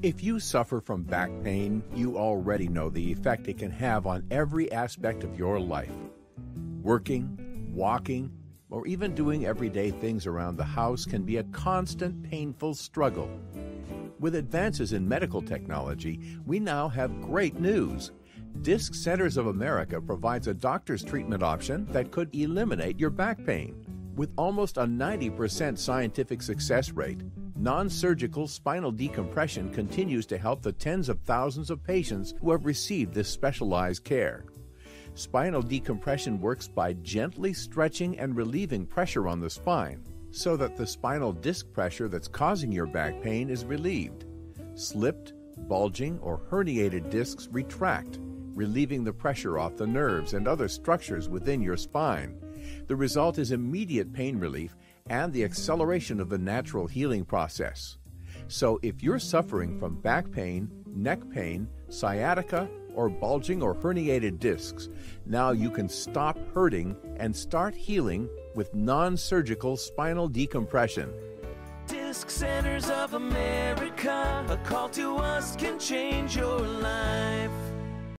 If you suffer from back pain, you already know the effect it can have on every aspect of your life. Working, walking, or even doing everyday things around the house can be a constant painful struggle. With advances in medical technology, we now have great news. Disc Centers of America provides a doctor's treatment option that could eliminate your back pain. With almost a 90% scientific success rate, non surgical spinal decompression continues to help the tens of thousands of patients who have received this specialized care. Spinal decompression works by gently stretching and relieving pressure on the spine so that the spinal disc pressure that's causing your back pain is relieved. Slipped, bulging, or herniated discs retract, relieving the pressure off the nerves and other structures within your spine. The result is immediate pain relief and the acceleration of the natural healing process. So, if you're suffering from back pain, neck pain, sciatica, or bulging or herniated discs, now you can stop hurting and start healing with non surgical spinal decompression. Disc Centers of America, a call to us can change your life.